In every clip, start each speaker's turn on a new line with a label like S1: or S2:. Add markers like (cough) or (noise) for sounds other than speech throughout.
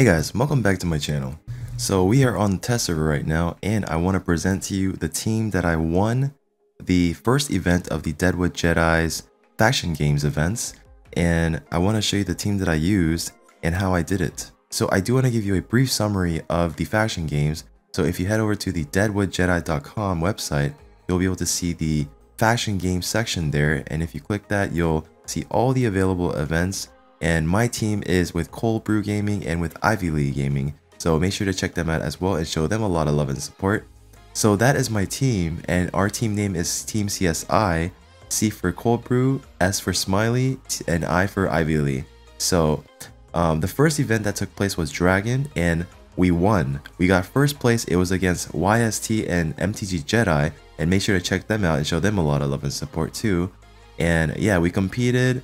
S1: Hey guys, welcome back to my channel. So we are on the test server right now and I want to present to you the team that I won the first event of the Deadwood Jedi's Faction Games events and I want to show you the team that I used and how I did it. So I do want to give you a brief summary of the Faction Games. So if you head over to the deadwoodjedi.com website, you'll be able to see the Faction Games section there and if you click that, you'll see all the available events and my team is with Cold Brew Gaming and with Ivy Lee Gaming. So make sure to check them out as well and show them a lot of love and support. So that is my team and our team name is Team CSI, C for Cold Brew, S for Smiley, and I for Ivy Lee. So um, the first event that took place was Dragon and we won. We got first place, it was against YST and MTG Jedi and make sure to check them out and show them a lot of love and support too. And yeah, we competed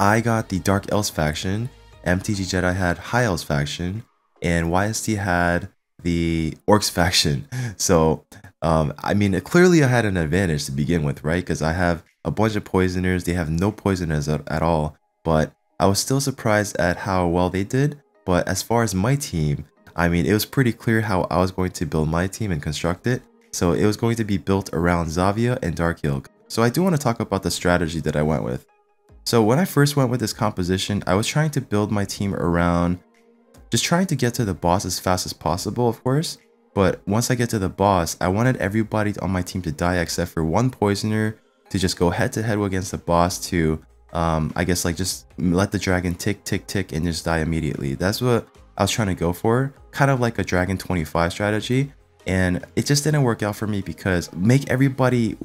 S1: I got the Dark Elves faction, MTG Jedi had High Elves faction, and YST had the Orcs (laughs) faction. So, um, I mean, clearly I had an advantage to begin with, right? Because I have a bunch of poisoners, they have no poisoners at, at all, but I was still surprised at how well they did. But as far as my team, I mean, it was pretty clear how I was going to build my team and construct it. So it was going to be built around Zavia and Dark Kael. So I do want to talk about the strategy that I went with. So when I first went with this composition, I was trying to build my team around just trying to get to the boss as fast as possible, of course. But once I get to the boss, I wanted everybody on my team to die except for one poisoner to just go head to head against the boss to, um, I guess like just let the dragon tick, tick, tick and just die immediately. That's what I was trying to go for, kind of like a Dragon 25 strategy. And it just didn't work out for me because make everybody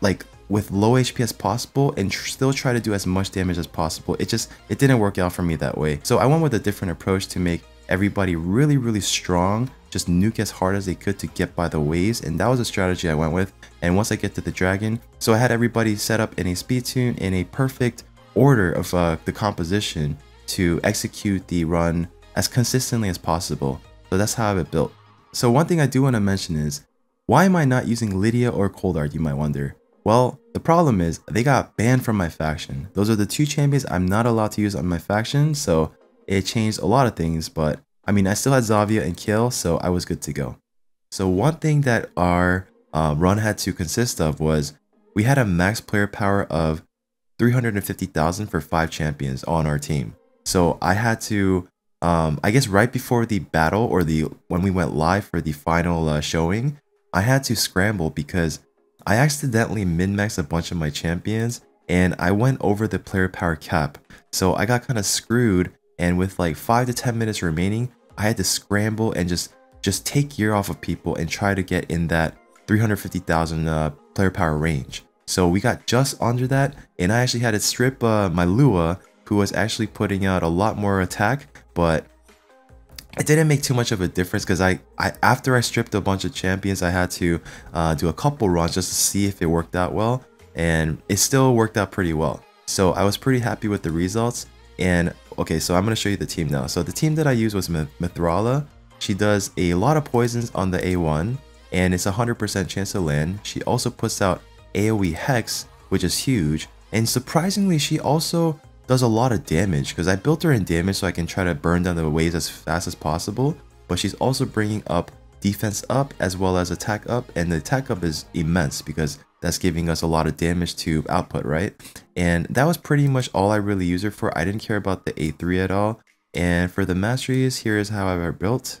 S1: like with low HP as possible and still try to do as much damage as possible. It just, it didn't work out for me that way. So I went with a different approach to make everybody really, really strong, just nuke as hard as they could to get by the waves. And that was a strategy I went with. And once I get to the dragon, so I had everybody set up in a speed tune in a perfect order of uh, the composition to execute the run as consistently as possible. So that's how I have it built. So one thing I do want to mention is, why am I not using Lydia or Coldheart, you might wonder? Well, the problem is they got banned from my faction. Those are the two champions I'm not allowed to use on my faction, so it changed a lot of things, but I mean, I still had Zavia and Kael, so I was good to go. So one thing that our uh, run had to consist of was we had a max player power of 350,000 for five champions on our team. So I had to, um, I guess right before the battle or the when we went live for the final uh, showing, I had to scramble because I accidentally min-maxed a bunch of my champions and I went over the player power cap. So I got kind of screwed and with like 5 to 10 minutes remaining, I had to scramble and just just take gear off of people and try to get in that 350,000 uh, player power range. So we got just under that and I actually had to strip uh, my Lua who was actually putting out a lot more attack but it didn't make too much of a difference because I, I after I stripped a bunch of champions I had to uh, do a couple runs just to see if it worked out well and it still worked out pretty well. So I was pretty happy with the results and okay so I'm gonna show you the team now. So the team that I used was Mithrala. She does a lot of poisons on the A1 and it's a 100% chance to land. She also puts out AoE Hex which is huge and surprisingly she also does a lot of damage because I built her in damage so I can try to burn down the waves as fast as possible. But she's also bringing up defense up as well as attack up and the attack up is immense because that's giving us a lot of damage to output, right? And that was pretty much all I really used her for. I didn't care about the A3 at all. And for the masteries, here is how I built.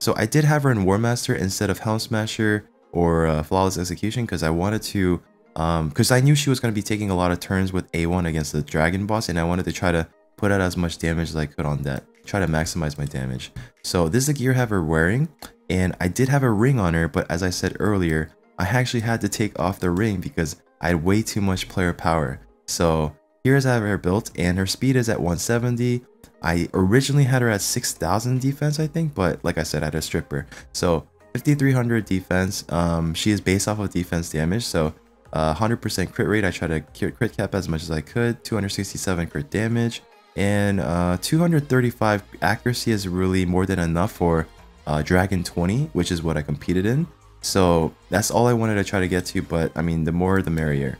S1: So I did have her in War Master instead of Helm Smasher or uh, Flawless Execution because I wanted to because um, I knew she was going to be taking a lot of turns with A1 against the dragon boss and I wanted to try to put out as much damage as I could on that try to maximize my damage. So this is the gear I have her wearing and I did have a ring on her but as I said earlier I actually had to take off the ring because I had way too much player power. So here's how her built and her speed is at 170 I originally had her at 6000 defense I think but like I said I had a stripper. So 5300 defense um she is based off of defense damage so 100% uh, crit rate, I tried to crit cap as much as I could, 267 crit damage, and uh, 235 accuracy is really more than enough for uh, Dragon 20, which is what I competed in. So that's all I wanted to try to get to, but I mean, the more the merrier.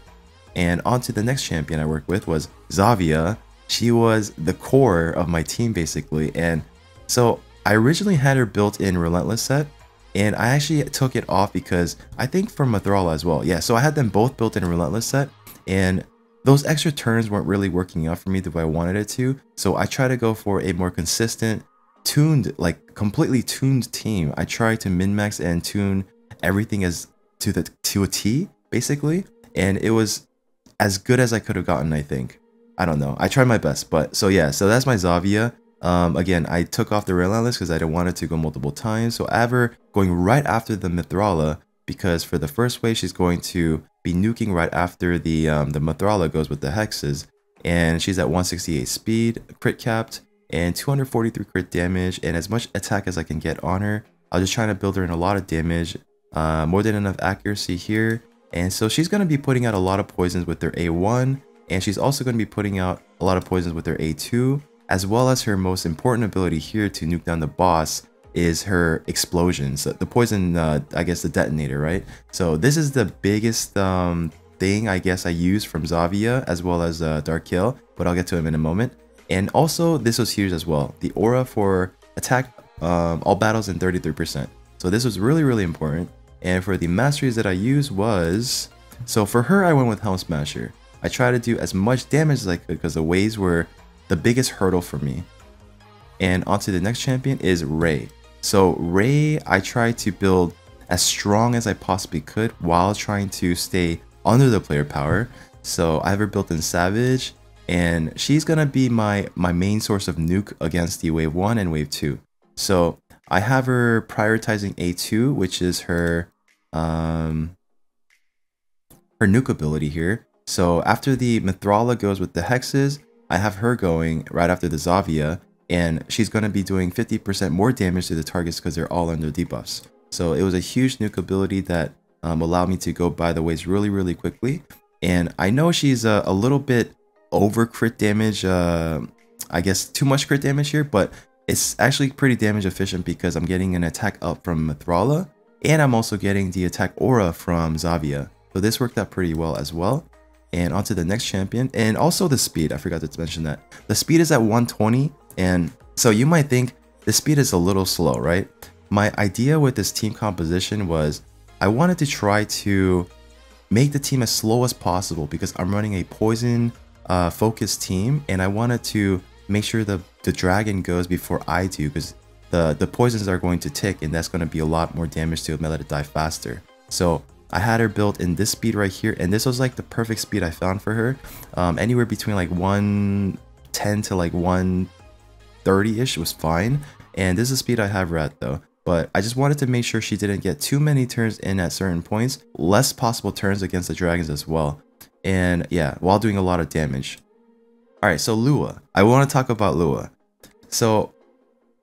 S1: And on to the next champion I worked with was Zavia, she was the core of my team basically. And so I originally had her built in Relentless set, and I actually took it off because I think for Mithrala as well. Yeah, so I had them both built in a Relentless set, and those extra turns weren't really working out for me the way I wanted it to. So I try to go for a more consistent, tuned, like completely tuned team. I try to min-max and tune everything as to the to a T, basically. And it was as good as I could have gotten, I think. I don't know. I tried my best, but so yeah, so that's my Xayah. Um, again, I took off the rail Relentless because I didn't want it to go multiple times. So Aver going right after the Mithrala because for the first wave, she's going to be nuking right after the um, the Mithrala goes with the Hexes. And she's at 168 speed, crit capped, and 243 crit damage, and as much attack as I can get on her. I was just trying to build her in a lot of damage, uh, more than enough accuracy here. And so she's going to be putting out a lot of poisons with her A1, and she's also going to be putting out a lot of poisons with her A2, as well as her most important ability here to nuke down the boss is her explosions. The poison, uh, I guess the detonator, right? So this is the biggest um, thing I guess I use from Xayah as well as uh, Dark Kael, but I'll get to him in a moment. And also this was huge as well. The aura for attack um, all battles in 33%. So this was really, really important. And for the masteries that I used was... So for her, I went with Helm Smasher. I tried to do as much damage as I could because the waves were the biggest hurdle for me. And onto the next champion is Ray. So Ray, I tried to build as strong as I possibly could while trying to stay under the player power. So I have her built in Savage, and she's gonna be my my main source of nuke against the Wave 1 and Wave 2. So I have her prioritizing A2, which is her um her nuke ability here. So after the Mithrala goes with the hexes, I have her going right after the Xayah, and she's going to be doing 50% more damage to the targets because they're all under debuffs. So it was a huge nuke ability that um, allowed me to go by the ways really, really quickly. And I know she's a, a little bit over crit damage, uh, I guess too much crit damage here, but it's actually pretty damage efficient because I'm getting an attack up from Mithrala, and I'm also getting the attack aura from Xayah. So this worked out pretty well as well and onto the next champion. And also the speed, I forgot to mention that. The speed is at 120, and so you might think the speed is a little slow, right? My idea with this team composition was I wanted to try to make the team as slow as possible because I'm running a poison uh, focused team and I wanted to make sure the, the dragon goes before I do because the, the poisons are going to tick and that's going to be a lot more damage to let it die faster. So I had her built in this speed right here, and this was like the perfect speed I found for her. Um, anywhere between like 110 to like 130-ish was fine. And this is the speed I have her at though. But I just wanted to make sure she didn't get too many turns in at certain points. Less possible turns against the dragons as well. And yeah, while doing a lot of damage. Alright, so Lua. I want to talk about Lua. So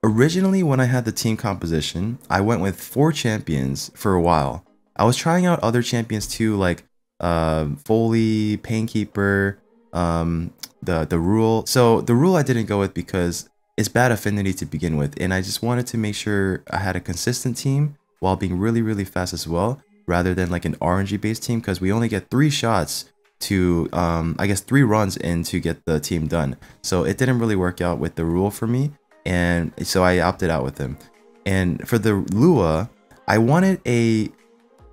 S1: originally when I had the team composition, I went with four champions for a while. I was trying out other champions too, like uh, Foli, Painkeeper, um, the the rule. So the rule I didn't go with because it's bad affinity to begin with, and I just wanted to make sure I had a consistent team while being really really fast as well, rather than like an RNG based team because we only get three shots to um, I guess three runs in to get the team done. So it didn't really work out with the rule for me, and so I opted out with him. And for the Lua, I wanted a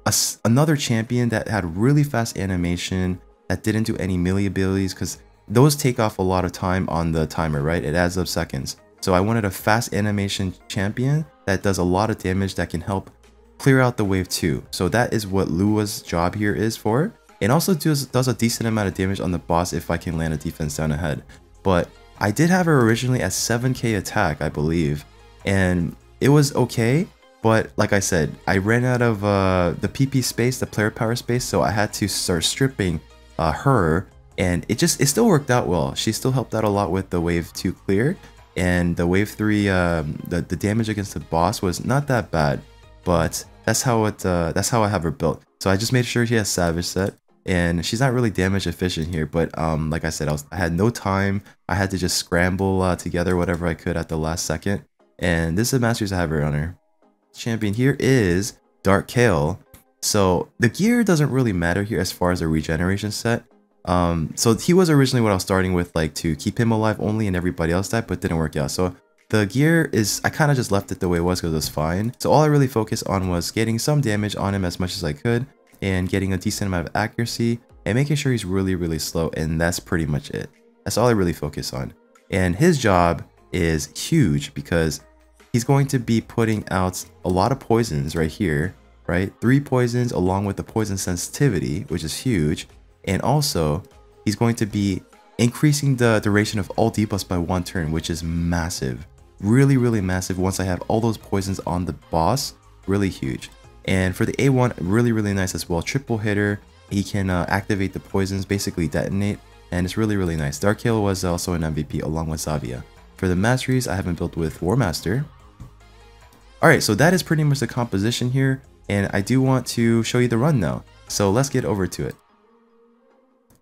S1: a, another champion that had really fast animation that didn't do any melee abilities because those take off a lot of time on the timer, right? It adds up seconds. So I wanted a fast animation champion that does a lot of damage that can help clear out the wave too. So that is what Lua's job here is for. It also does, does a decent amount of damage on the boss if I can land a defense down ahead. But I did have her originally at 7k attack, I believe. And it was okay, but like I said, I ran out of uh, the PP space, the player power space, so I had to start stripping uh, her, and it just it still worked out well. She still helped out a lot with the wave two clear, and the wave three, um, the the damage against the boss was not that bad, but that's how it uh, that's how I have her built. So I just made sure she has Savage set, and she's not really damage efficient here. But um, like I said, I, was, I had no time. I had to just scramble uh, together whatever I could at the last second, and this is a Masters I have her on her champion here is Dark Kael. So the gear doesn't really matter here as far as the regeneration set. Um, so he was originally what I was starting with, like to keep him alive only and everybody else died, but didn't work out. So the gear is, I kind of just left it the way it was because it was fine. So all I really focused on was getting some damage on him as much as I could and getting a decent amount of accuracy and making sure he's really, really slow. And that's pretty much it. That's all I really focus on. And his job is huge because he's going to be putting out a lot of poisons right here, right? Three poisons along with the poison sensitivity, which is huge. And also, he's going to be increasing the duration of all debuffs by one turn, which is massive. Really, really massive once I have all those poisons on the boss. Really huge. And for the A1, really, really nice as well. Triple hitter. He can uh, activate the poisons, basically detonate. And it's really, really nice. Dark Halo was also an MVP along with Xayah. For the masteries, I haven't built with War Master. Alright, so that is pretty much the composition here. And I do want to show you the run now. So let's get over to it.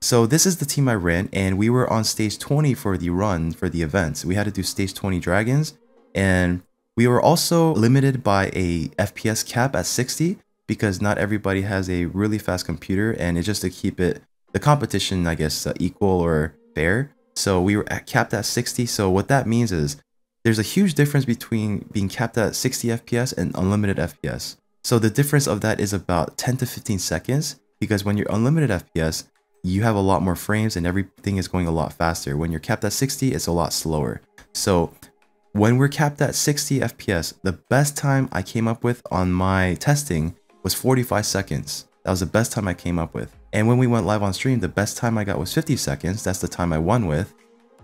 S1: So this is the team I ran and we were on stage 20 for the run for the events. We had to do stage 20 dragons and we were also limited by a FPS cap at 60 because not everybody has a really fast computer and it's just to keep it the competition I guess uh, equal or fair. So we were at, capped at 60. So what that means is there's a huge difference between being capped at 60 FPS and unlimited FPS. So the difference of that is about 10 to 15 seconds because when you're unlimited FPS, you have a lot more frames and everything is going a lot faster. When you're capped at 60, it's a lot slower. So when we're capped at 60 FPS, the best time I came up with on my testing was 45 seconds. That was the best time I came up with. And when we went live on stream, the best time I got was 50 seconds. That's the time I won with.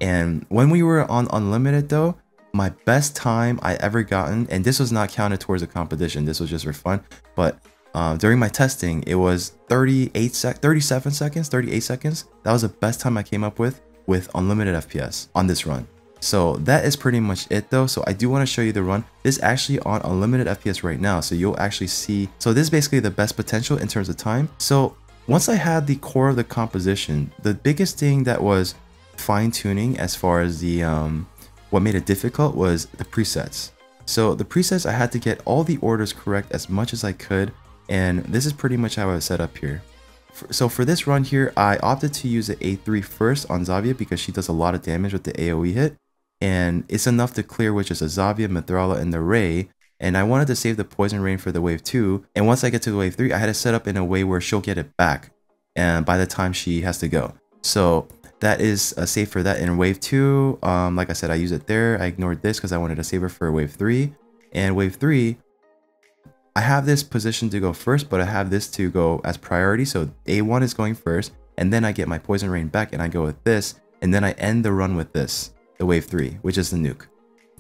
S1: And when we were on unlimited though, my best time I ever gotten, and this was not counted towards a competition, this was just for fun, but uh, during my testing, it was 38 sec 37 seconds, 38 seconds. That was the best time I came up with with unlimited FPS on this run. So that is pretty much it though. So I do want to show you the run. This is actually on unlimited FPS right now. So you'll actually see. So this is basically the best potential in terms of time. So once I had the core of the composition, the biggest thing that was fine tuning as far as the um, what made it difficult was the presets. So the presets, I had to get all the orders correct as much as I could and this is pretty much how I was set up here. So for this run here, I opted to use the A3 first on Xayah because she does a lot of damage with the AoE hit. And it's enough to clear which is a Xayah, Mithrala, and the Ray. And I wanted to save the Poison Rain for the wave 2. And once I get to the wave 3, I had to set up in a way where she'll get it back and by the time she has to go. So that is a save for that in wave 2. Um, like I said, I use it there. I ignored this because I wanted a saver for wave 3. And wave 3, I have this position to go first, but I have this to go as priority. So A1 is going first, and then I get my Poison Rain back and I go with this, and then I end the run with this, the Wave 3, which is the nuke.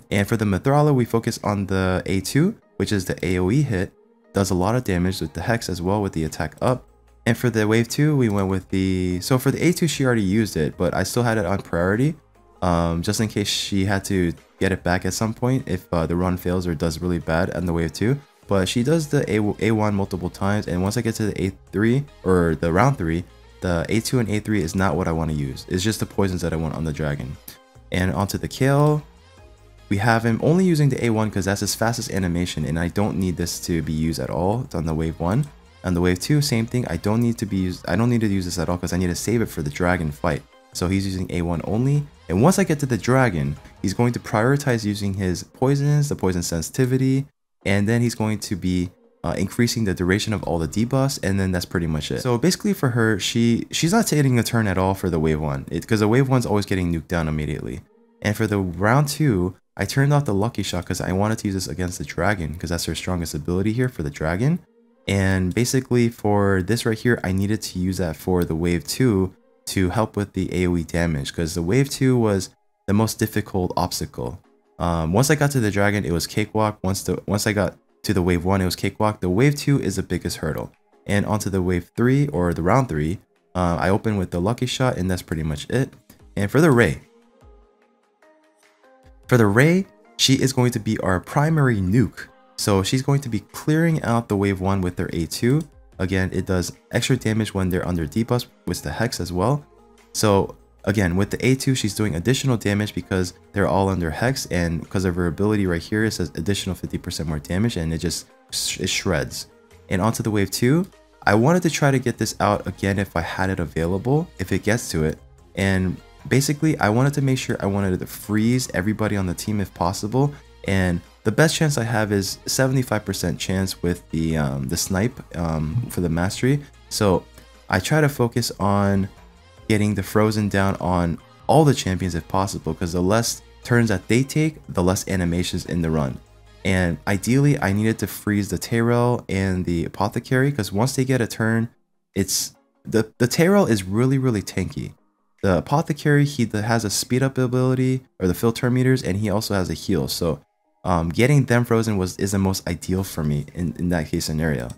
S1: And for the Mithrala, we focus on the A2, which is the AoE hit, does a lot of damage with the Hex as well with the attack up. And for the Wave 2, we went with the... So for the A2, she already used it, but I still had it on priority, um, just in case she had to get it back at some point if uh, the run fails or does really bad on the Wave 2. But she does the A A1 multiple times, and once I get to the A3 or the round 3, the A2 and A3 is not what I want to use. It's just the poisons that I want on the dragon. And onto the Kael, we have him only using the A1 because that's his fastest animation, and I don't need this to be used at all. It's on the wave 1. On the wave 2, same thing. I don't need to be used. I don't need to use this at all because I need to save it for the dragon fight. So he's using A1 only. And once I get to the dragon, he's going to prioritize using his poisons, the poison sensitivity, and then he's going to be uh, increasing the duration of all the debuffs and then that's pretty much it. So basically for her, she she's not taking a turn at all for the wave 1 because the wave 1's always getting nuked down immediately. And for the round 2, I turned off the lucky shot because I wanted to use this against the dragon because that's her strongest ability here for the dragon. And basically for this right here, I needed to use that for the wave 2 to help with the AoE damage because the wave 2 was the most difficult obstacle. Um, once I got to the dragon, it was cakewalk. Once the once I got to the wave one, it was cakewalk. The wave two is the biggest hurdle. And onto the wave three or the round three, uh, I open with the lucky shot, and that's pretty much it. And for the Ray, for the Ray, she is going to be our primary nuke. So she's going to be clearing out the wave one with their A2. Again, it does extra damage when they're under debuffs with the Hex as well. So Again, with the A2, she's doing additional damage because they're all under Hex, and because of her ability right here, it says additional 50% more damage, and it just it shreds. And onto the wave 2, I wanted to try to get this out again if I had it available, if it gets to it. And basically, I wanted to make sure I wanted to freeze everybody on the team if possible. And the best chance I have is 75% chance with the um, the snipe um, for the mastery. So I try to focus on getting the frozen down on all the champions if possible because the less turns that they take, the less animations in the run. And ideally, I needed to freeze the Tyrell and the Apothecary because once they get a turn, it's the, the Tyrell is really, really tanky. The Apothecary, he has a speed up ability or the filter meters and he also has a heal. So um, getting them frozen was is the most ideal for me in, in that case scenario.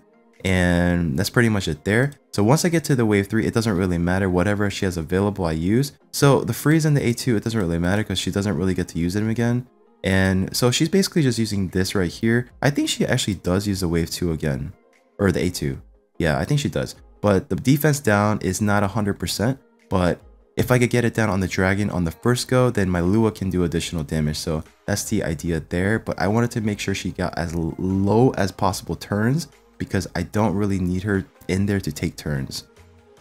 S1: And that's pretty much it there. So once I get to the wave 3, it doesn't really matter. Whatever she has available, I use. So the freeze and the A2, it doesn't really matter because she doesn't really get to use them again. And so she's basically just using this right here. I think she actually does use the wave 2 again. Or the A2. Yeah, I think she does. But the defense down is not 100%. But if I could get it down on the dragon on the first go, then my Lua can do additional damage. So that's the idea there. But I wanted to make sure she got as low as possible turns because I don't really need her in there to take turns.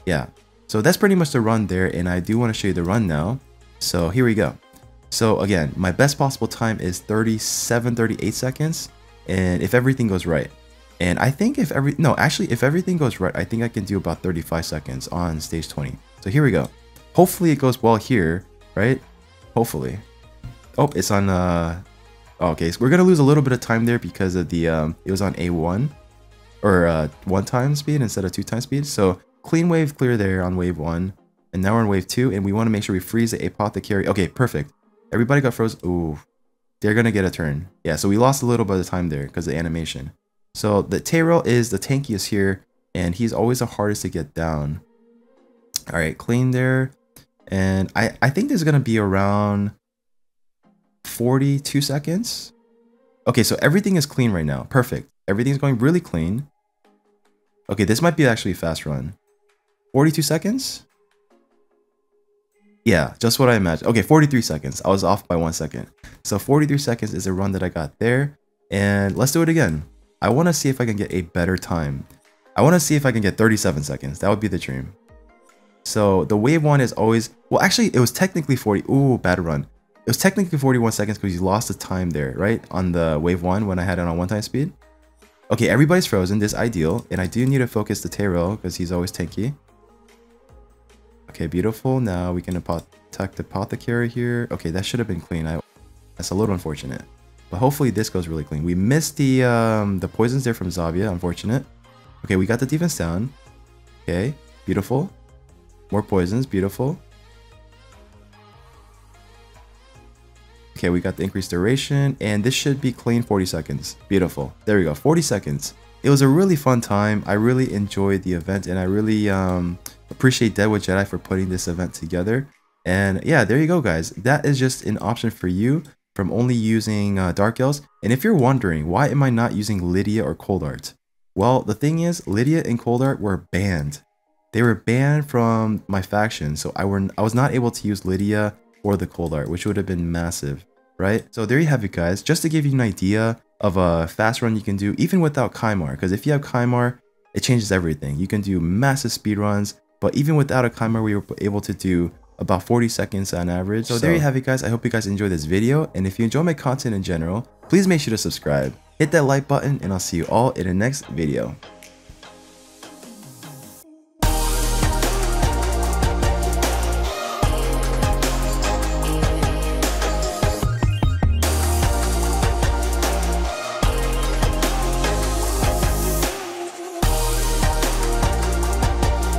S1: Yeah, so that's pretty much the run there and I do want to show you the run now. So here we go. So again, my best possible time is 37, 38 seconds. And if everything goes right, and I think if every, no, actually, if everything goes right, I think I can do about 35 seconds on stage 20. So here we go. Hopefully it goes well here, right? Hopefully. Oh, it's on, uh, okay, so we're going to lose a little bit of time there because of the, um, it was on A1 or uh, one time speed instead of two times speed. So clean wave clear there on wave one. And now we're on wave two and we want to make sure we freeze the apothecary. Okay, perfect. Everybody got frozen. Ooh, they're going to get a turn. Yeah, so we lost a little bit of time there because of the animation. So the Tyrell is the tankiest here and he's always the hardest to get down. All right, clean there. And I, I think there's to be around 42 seconds. Okay, so everything is clean right now. Perfect. Everything's going really clean. Okay, this might be actually a fast run. 42 seconds? Yeah, just what I imagined. Okay, 43 seconds. I was off by one second. So 43 seconds is a run that I got there. And let's do it again. I want to see if I can get a better time. I want to see if I can get 37 seconds. That would be the dream. So the wave one is always, well, actually it was technically 40. Ooh, bad run. It was technically 41 seconds because you lost the time there, right? On the wave one when I had it on one time speed. Okay, everybody's frozen. This ideal. And I do need to focus the Tyrell because he's always tanky. Okay, beautiful. Now we can attack the Apothecary here. Okay, that should have been clean. I, that's a little unfortunate. But hopefully this goes really clean. We missed the um, the poisons there from Xayah. Unfortunate. Okay, we got the defense down. Okay, beautiful. More poisons. Beautiful. Okay, we got the increased duration, and this should be clean 40 seconds. Beautiful. There we go, 40 seconds. It was a really fun time. I really enjoyed the event, and I really um, appreciate Deadwood Jedi for putting this event together. And yeah, there you go, guys. That is just an option for you from only using uh, Dark Elves. And if you're wondering, why am I not using Lydia or Coldheart? Well, the thing is, Lydia and Coldheart were banned. They were banned from my faction, so I, were, I was not able to use Lydia or the Coldheart, which would have been massive right? So there you have it guys, just to give you an idea of a fast run you can do even without Kymar, because if you have Kymar, it changes everything. You can do massive speed runs, but even without a Kymar, we were able to do about 40 seconds on average. So, so there you have it guys, I hope you guys enjoyed this video, and if you enjoy my content in general, please make sure to subscribe, hit that like button, and I'll see you all in the next video.